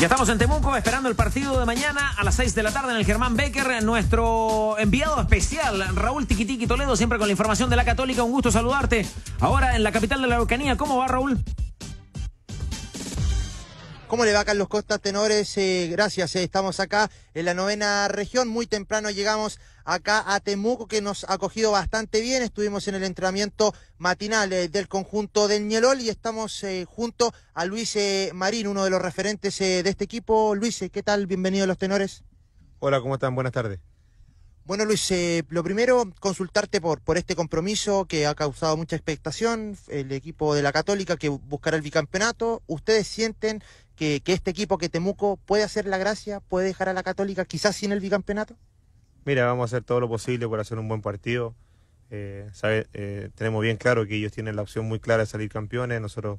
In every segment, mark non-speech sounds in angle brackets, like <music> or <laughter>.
Ya estamos en Temuco esperando el partido de mañana a las 6 de la tarde en el Germán Becker. Nuestro enviado especial, Raúl Tiquitiqui Toledo, siempre con la información de la Católica. Un gusto saludarte. Ahora en la capital de la Araucanía, ¿cómo va Raúl? ¿Cómo le va Carlos Costa Tenores? Eh, gracias, eh, estamos acá en la novena región. Muy temprano llegamos acá a Temuco, que nos ha acogido bastante bien. Estuvimos en el entrenamiento matinal eh, del conjunto del Ñelol y estamos eh, junto a Luis eh, Marín, uno de los referentes de este equipo. Luis, ¿qué tal? Bienvenido a los tenores. Hola, ¿cómo están? Buenas tardes. Bueno, Luis, lo primero, consultarte por, por este compromiso que ha causado mucha expectación, el equipo de la Católica que buscará el bicampeonato. ¿Ustedes sienten que, que este equipo, que Temuco, puede hacer la gracia, puede dejar a la Católica quizás sin el bicampeonato? Mira, vamos a hacer todo lo posible por hacer un buen partido. Eh, eh, tenemos bien claro que ellos tienen la opción muy clara de salir campeones. Nosotros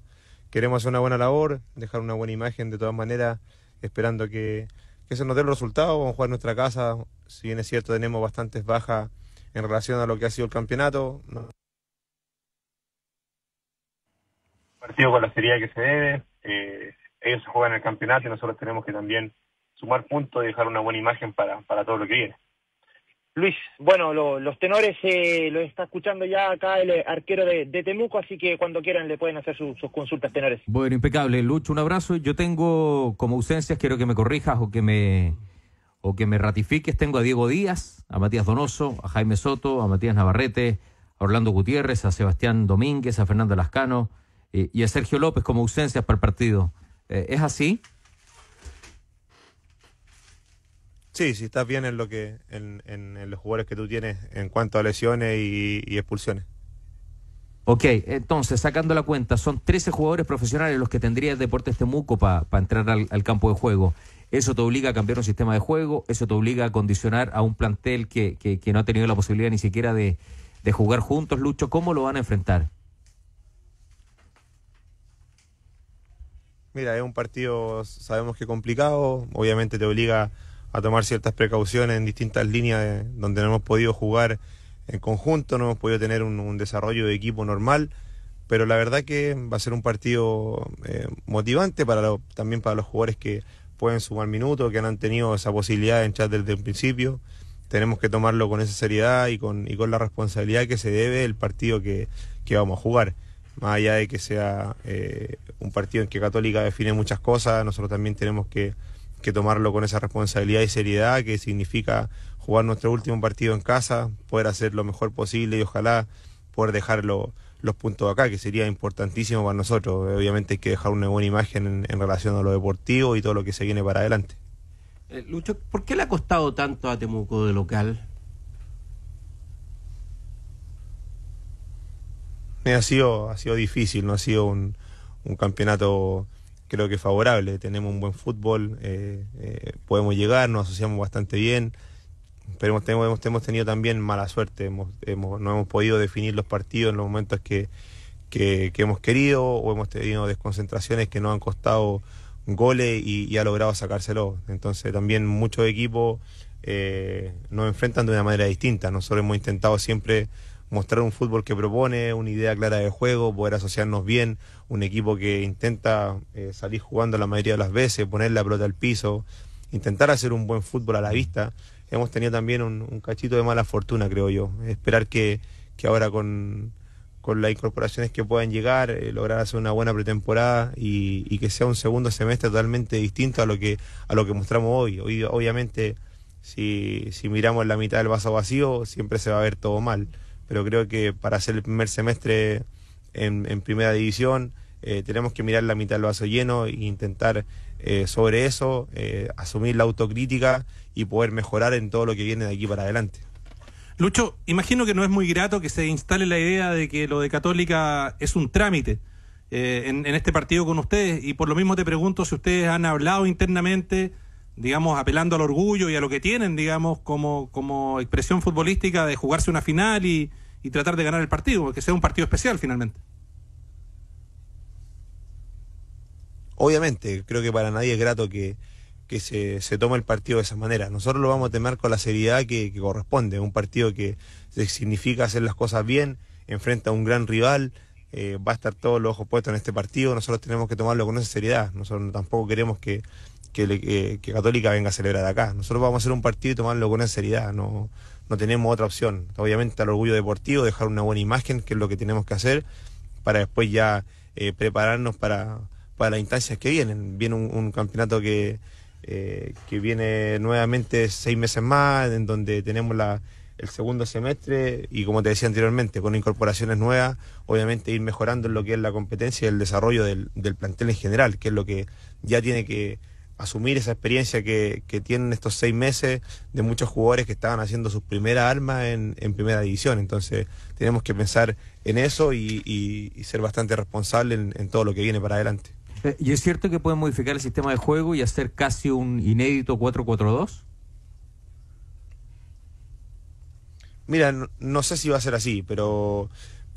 queremos hacer una buena labor, dejar una buena imagen de todas maneras, esperando que, que se nos dé el resultado. Vamos a jugar en nuestra casa. Si bien es cierto, tenemos bastantes bajas en relación a lo que ha sido el campeonato. Partido con la seriedad que se debe. Eh, ellos juegan el campeonato y nosotros tenemos que también sumar puntos y dejar una buena imagen para, para todo lo que viene. Luis, bueno, los tenores eh, lo está escuchando ya acá el arquero de, Temuco, así que cuando quieran le pueden hacer sus consultas, tenores. Bueno, impecable. Lucho, un abrazo. Yo tengo como ausencias, quiero que me corrijas o que me o que me ratifiques. Tengo a Diego Díaz, a Matías Donoso, a Jaime Soto, a Matías Navarrete, a Orlando Gutiérrez, a Sebastián Domínguez, a Fernando Lascano eh, y a Sergio López como ausencias para el partido. Eh, ¿Es así? Sí, sí, estás bien en lo que en, los jugadores que tú tienes en cuanto a lesiones y, expulsiones. Ok, entonces, sacando la cuenta, son 13 jugadores profesionales los que tendría el Deportes Temuco para entrar al, campo de juego. Eso te obliga a cambiar un sistema de juego, eso te obliga a condicionar a un plantel que, que, no ha tenido la posibilidad ni siquiera de, de jugar juntos. Lucho, ¿cómo lo van a enfrentar? Mira, es un partido, sabemos que complicado, obviamente te obliga a tomar ciertas precauciones en distintas líneas donde no hemos podido jugar en conjunto, no hemos podido tener un, desarrollo de equipo normal, pero la verdad que va a ser un partido eh, motivante para también para los jugadores que pueden sumar minutos, que no han tenido esa posibilidad de entrar desde el principio. Tenemos que tomarlo con esa seriedad y con, y con la responsabilidad que se debe el partido que vamos a jugar. Más allá de que sea eh, un partido en que Católica define muchas cosas, nosotros también tenemos que que tomarlo con esa responsabilidad y seriedad que significa jugar nuestro último partido en casa, poder hacer lo mejor posible y ojalá poder dejar los puntos acá, que sería importantísimo para nosotros. Obviamente hay que dejar una buena imagen en, relación a lo deportivo y todo lo que se viene para adelante. Eh, Lucho, ¿por qué le ha costado tanto a Temuco de local? <laughs> ha sido, ha sido difícil, no ha sido un, un campeonato creo que favorable. Tenemos un buen fútbol, eh, eh, podemos llegar, nos asociamos bastante bien, pero hemos, hemos, tenido también mala suerte. Hemos, hemos, no hemos podido definir los partidos en los momentos que, que, hemos querido o hemos tenido desconcentraciones que nos han costado goles y, ha logrado sacárselo. Entonces también muchos equipos eh, nos enfrentan de una manera distinta. Nosotros hemos intentado siempre mostrar un fútbol que propone, una idea clara de juego, poder asociarnos bien, un equipo que intenta eh, salir jugando la mayoría de las veces, poner la pelota al piso, intentar hacer un buen fútbol a la vista. Hemos tenido también un, cachito de mala fortuna, creo yo. Esperar que, que ahora con, con las incorporaciones que puedan llegar, eh, lograr hacer una buena pretemporada y, y, que sea un segundo semestre totalmente distinto a lo que, a lo que mostramos hoy. Hoy obviamente si, si miramos la mitad del vaso vacío, siempre se va a ver todo mal pero creo que para hacer el primer semestre en, primera división eh, tenemos que mirar la mitad del vaso lleno e intentar eh, sobre eso eh, asumir la autocrítica y poder mejorar en todo lo que viene de aquí para adelante. Lucho, imagino que no es muy grato que se instale la idea de que lo de Católica es un trámite en, en este partido con ustedes y por lo mismo te pregunto si ustedes han hablado internamente digamos, apelando al orgullo y a lo que tienen, digamos, como, como expresión futbolística de jugarse una final y, y tratar de ganar el partido, que sea un partido especial finalmente. Obviamente, creo que para nadie es grato que, que se, se tome el partido de esa manera. Nosotros lo vamos a tener con la seriedad que, que corresponde. Un partido que significa hacer las cosas bien, enfrenta a un gran rival, eh, va a estar todos los ojos puestos en este partido. Nosotros tenemos que tomarlo con esa seriedad. Nosotros tampoco queremos que, que, que, Católica venga a celebrar acá. Nosotros vamos a hacer un partido y tomarlo con seriedad, no, no tenemos otra opción. Obviamente el orgullo deportivo, dejar una buena imagen, que es lo que tenemos que hacer, para después ya eh, prepararnos para, para las instancias que vienen. Viene un, campeonato que, eh, que viene nuevamente seis meses más, en donde tenemos la, el segundo semestre y como te decía anteriormente, con incorporaciones nuevas, obviamente ir mejorando en lo que es la competencia y el desarrollo del, del plantel en general, que es lo que ya tiene que asumir esa experiencia que, que, tienen estos seis meses de muchos jugadores que estaban haciendo sus primeras armas en, en primera división. Entonces tenemos que pensar en eso y, y, ser bastante responsable en, en, todo lo que viene para adelante. Eh, ¿Y es cierto que pueden modificar el sistema de juego y hacer casi un inédito 4-4-2? Mira, no, no, sé si va a ser así, pero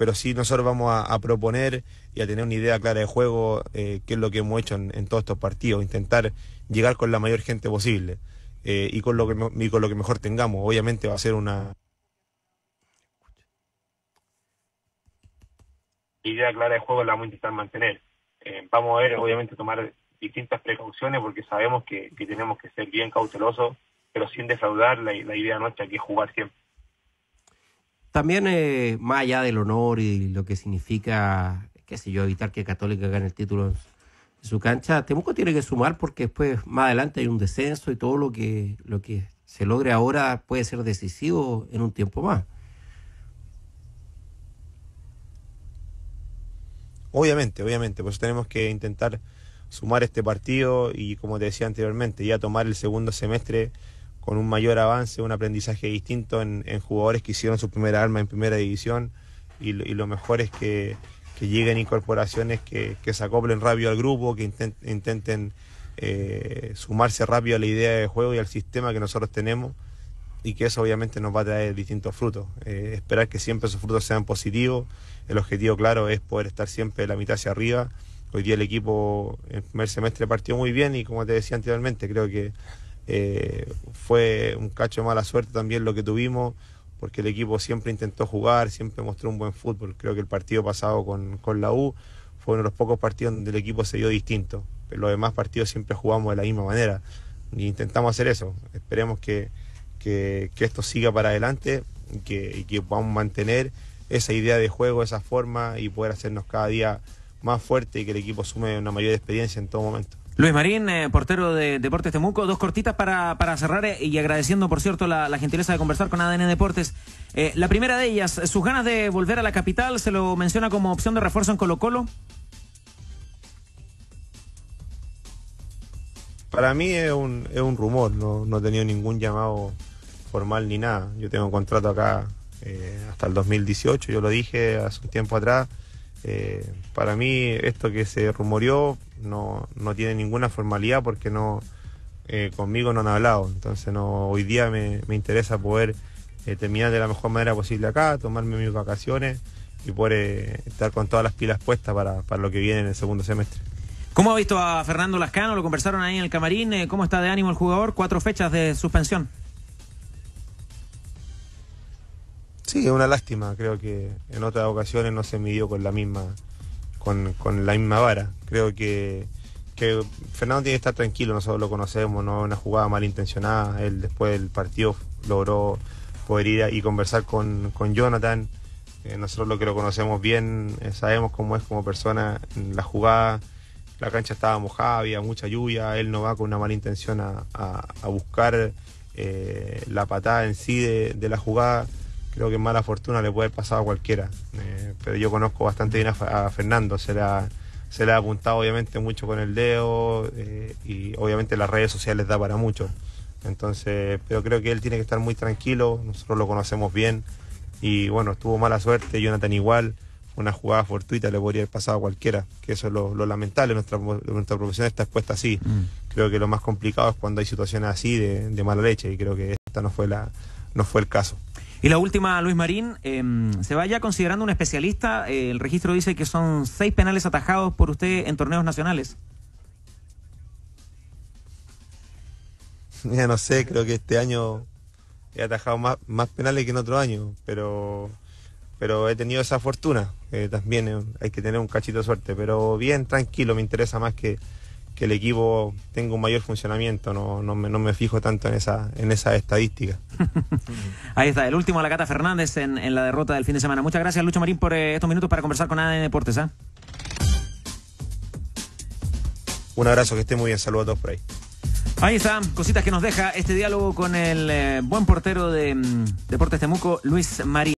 pero sí nosotros vamos a, proponer y a tener una idea clara de juego, eh, qué es lo que hemos hecho en, todos estos partidos, intentar llegar con la mayor gente posible eh, y, con lo que, con lo que mejor tengamos. Obviamente va a ser una idea clara de juego, la vamos a intentar mantener. Eh, vamos a ver, obviamente, tomar distintas precauciones porque sabemos que, tenemos que ser bien cautelosos, pero sin defraudar la idea nuestra que es jugar siempre. También, eh, más allá del honor y lo que significa, qué sé yo, evitar que Católica gane el título en su cancha, Temuco tiene que sumar porque después, más adelante, hay un descenso y todo lo que, lo que se logre ahora puede ser decisivo en un tiempo más. Obviamente, obviamente, pues tenemos que intentar sumar este partido y como te decía anteriormente, ya tomar el segundo semestre con un mayor avance, un aprendizaje distinto en, jugadores que hicieron su primera arma en primera división y, lo mejor es que, lleguen incorporaciones que, se acoplen rápido al grupo, que intenten eh, sumarse rápido a la idea de juego y al sistema que nosotros tenemos y que eso obviamente nos va a traer distintos frutos. Eh, esperar que siempre esos frutos sean positivos, el objetivo claro es poder estar siempre la mitad hacia arriba. Hoy día el equipo en primer semestre partió muy bien y como te decía anteriormente, creo que eh, fue un cacho de mala suerte también lo que tuvimos, porque el equipo siempre intentó jugar, siempre mostró un buen fútbol. Creo que el partido pasado con, la U fue uno de los pocos partidos donde el equipo se dio distinto. Pero los demás partidos siempre jugamos de la misma manera. E intentamos hacer eso. Esperemos que, esto siga para adelante y que, y que podamos mantener esa idea de juego, esa forma y poder hacernos cada día más fuerte y que el equipo sume una mayor experiencia en todo momento. Luis Marín, eh, portero de Deportes Temuco, dos cortitas para, para cerrar eh, y agradeciendo, por cierto, la, gentileza de conversar con ADN Deportes. Eh, la primera de ellas, sus ganas de volver a la capital, se lo menciona como opción de refuerzo en Colo Colo. Para mí es un, es un rumor, no, no he tenido ningún llamado formal ni nada. Yo tengo un contrato acá hasta el 2018, yo lo dije hace un tiempo atrás. Para mí esto que se rumoreó no, no tiene ninguna formalidad porque no eh, conmigo no han hablado. Entonces no, hoy día me, me interesa poder eh, terminar de la mejor manera posible acá, tomarme mis vacaciones y poder eh, estar con todas las pilas puestas para, para, lo que viene en el segundo semestre. ¿Cómo ha visto a Fernando Lascano? Lo conversaron ahí en el camarín. ¿Cómo está de ánimo el jugador? Cuatro fechas de suspensión. Sí, es una lástima. Creo que en otras ocasiones no se midió con la misma con, con la misma vara. Creo que, que, Fernando tiene que estar tranquilo, nosotros lo conocemos, no es una jugada malintencionada. Él después del partido logró poder ir y conversar con, con Jonathan. Eh, nosotros lo que lo conocemos bien, eh, sabemos cómo es como persona en la jugada. La cancha estaba mojada, había mucha lluvia, él no va con una mala intención a, a, buscar eh, la patada en sí de, de la jugada creo que mala fortuna le puede haber pasado a cualquiera. Eh, pero yo conozco bastante bien a, Fernando, se le, ha, se le ha apuntado obviamente mucho con el dedo eh, y obviamente las redes sociales da para mucho. Entonces, pero creo que él tiene que estar muy tranquilo, nosotros lo conocemos bien y bueno, tuvo mala suerte, Jonathan igual, una jugada fortuita le podría haber pasado a cualquiera, que eso es lo, lamentable, nuestra, nuestra profesión está expuesta así. Mm. Creo que lo más complicado es cuando hay situaciones así de, de mala leche y creo que esta no fue, la, no fue el caso. Y la última, Luis Marín, em, se va ya considerando un especialista. Eh, el registro dice que son seis penales atajados por usted en torneos nacionales. <laughs> Ya no sé, creo que este año he atajado más, penales que en otro año, pero, pero he tenido esa fortuna. también hay que tener un cachito de suerte, pero bien, tranquilo, me interesa más que, que el equipo tenga un mayor funcionamiento, no, no, me, no me fijo tanto en esa, en esa estadística. <laughs> Ahí está, el último, la Cata Fernández en, en, la derrota del fin de semana. Muchas gracias, Lucho Marín, por eh, estos minutos para conversar con ADN Deportes. ¿eh? Un abrazo, que esté muy bien. Saludos a todos por ahí. Ahí están, cositas que nos deja este diálogo con el eh, buen portero de mm, Deportes Temuco, Luis Marín.